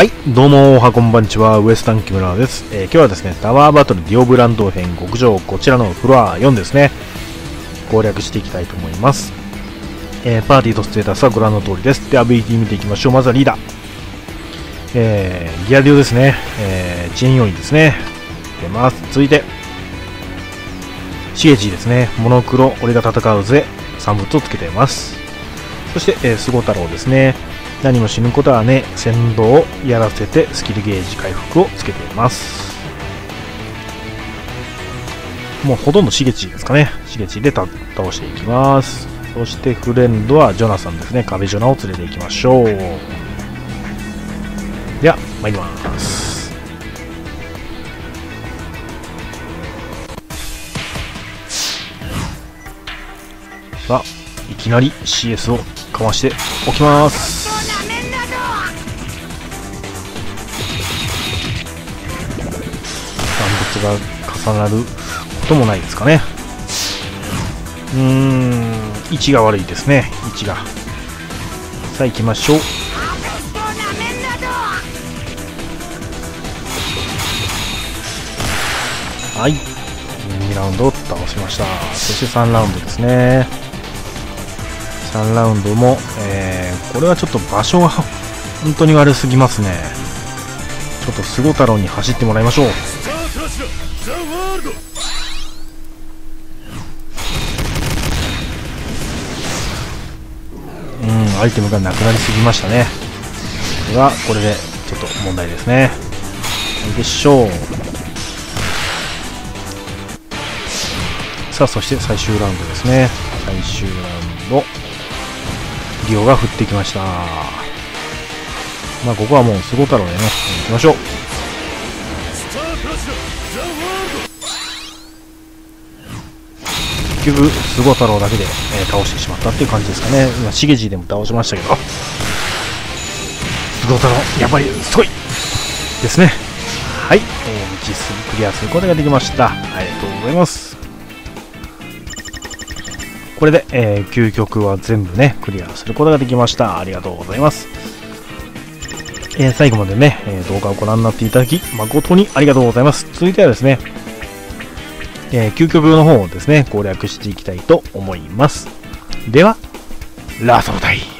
はい、どうも、おはこんばんちは、ウエスタン木村です、えー今日はですね、タワーバトルディオブランド編極上、こちらのフロア4ですね、攻略していきたいと思います。えーパーティーとステータスはご覧の通りです。では、ABT 見ていきましょう。まずはリーダー。えーギアデュオですね、えー、チェーン要員ですね。出ます。続いて、シゲジーですね、モノクロ、俺が戦うぜ、産物をつけてます。そして、えー、スゴ太郎ですね。何も死ぬことはね、先導をやらせてスキルゲージ回復をつけています。もうほとんどシゲチですかね。シゲチで倒していきます。そしてフレンドはジョナサンですね。壁ジョナを連れて行きましょう。では、参ります。さあ、いきなり CS をかましておきます。が重なることもないですかね。うーん、位置が悪いですね、位置が。さあ行きましょう。はい。2ラウンドを倒しました。そして3ラウンドですね。3ラウンドも、えー、これはちょっと場所が本当に悪すぎますね。ちょっとスゴ太郎に走ってもらいましょう。うん、アイテムがなくなりすぎましたね。これは、これでちょっと問題ですね。いいでしょう。さあ、そして最終ラウンドですね。最終ラウンド。リオが降ってきました。まあ、ここはもうスゴ太郎でね、行きましょう。結局、スゴ太郎だけで、えー倒してしまったっていう感じですかね。今、シゲジでも倒しましたけど。スゴ太郎、やっぱりすごいですね。はい、えー、道すクリアすることができました。ありがとうございます。これで、えー究極は全部ね、クリアすることができました。ありがとうございます。えー最後までね、え動画をご覧になっていただき、誠にありがとうございます。続いてはですね、えー究極の方をですね、攻略していきたいと思います。では、ラストタイ。